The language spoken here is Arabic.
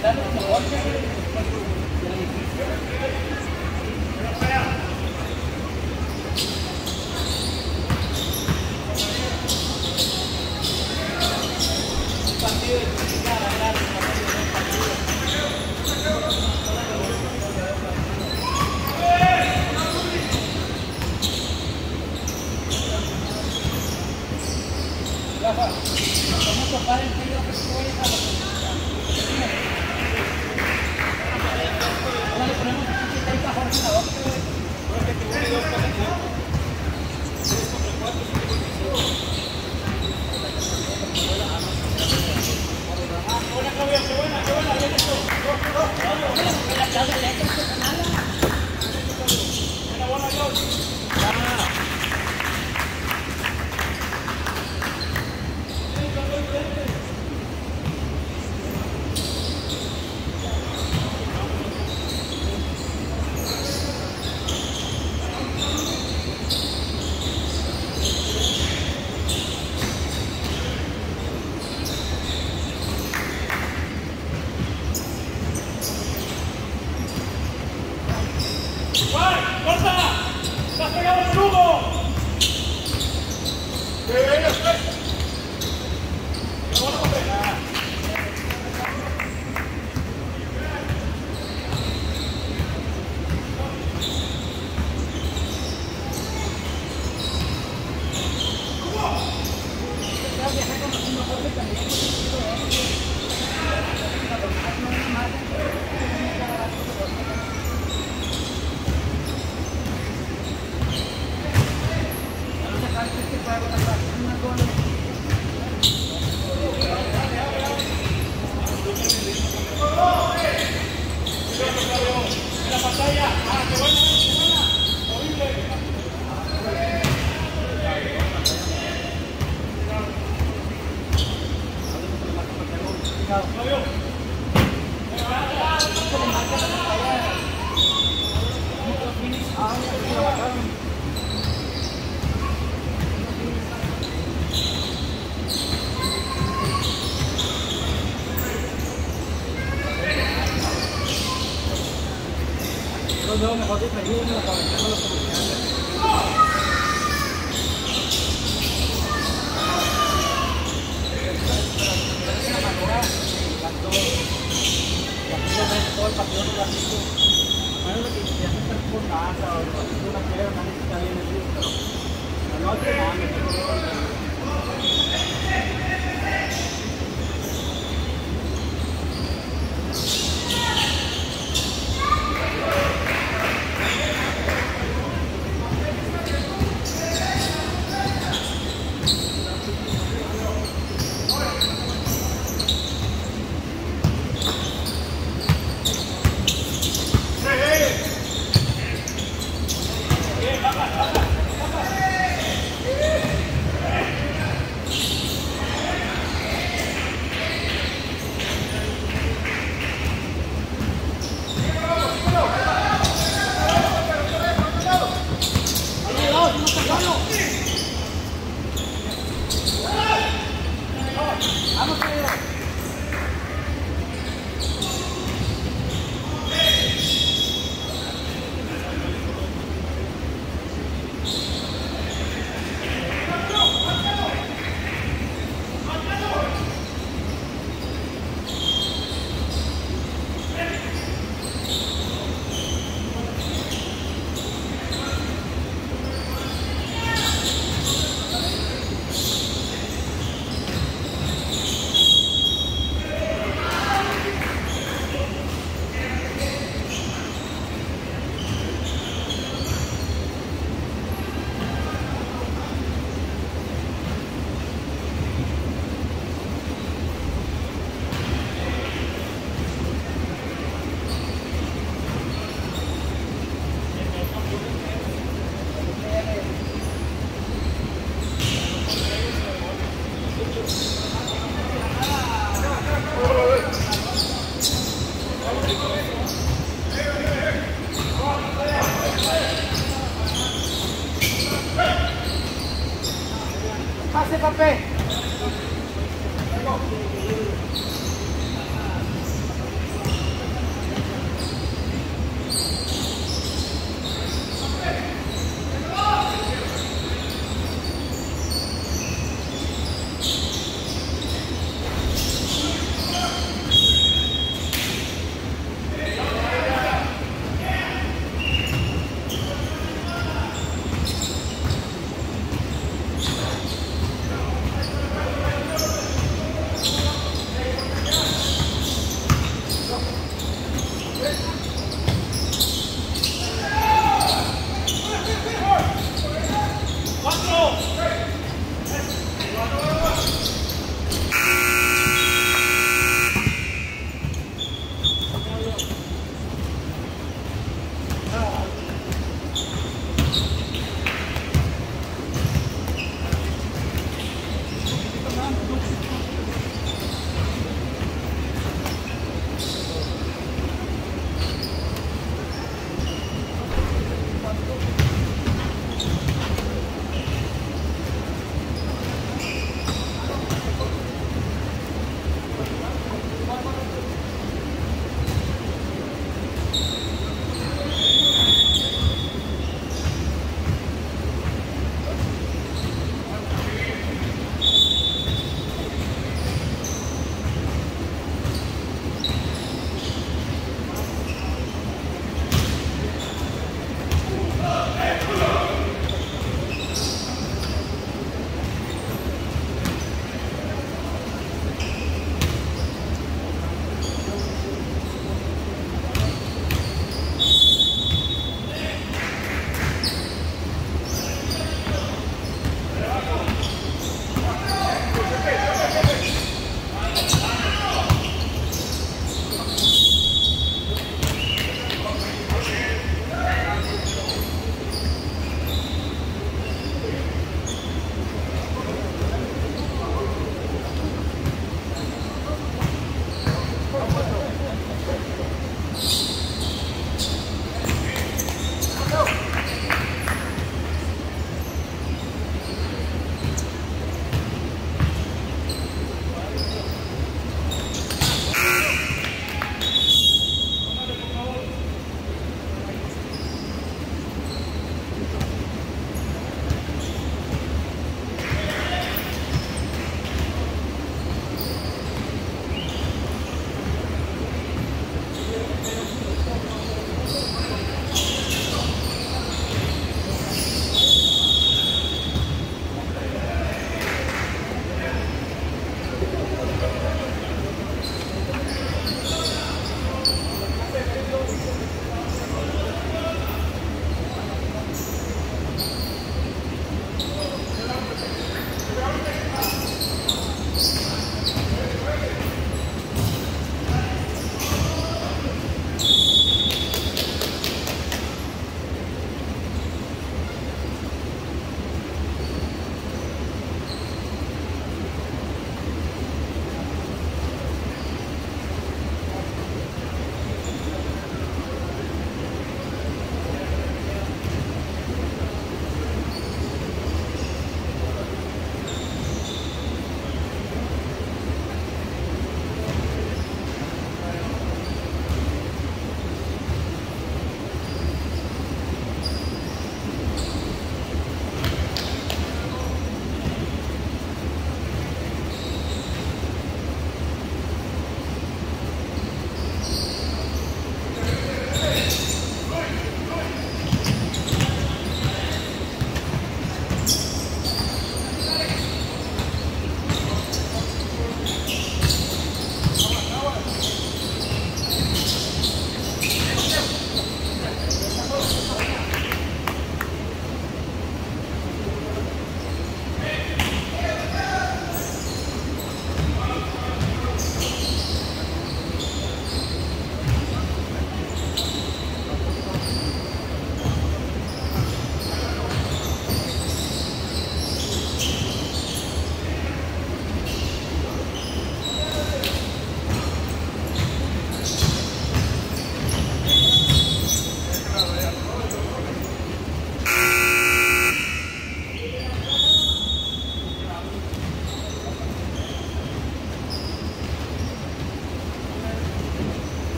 Marquen arriba, Juan Lugo.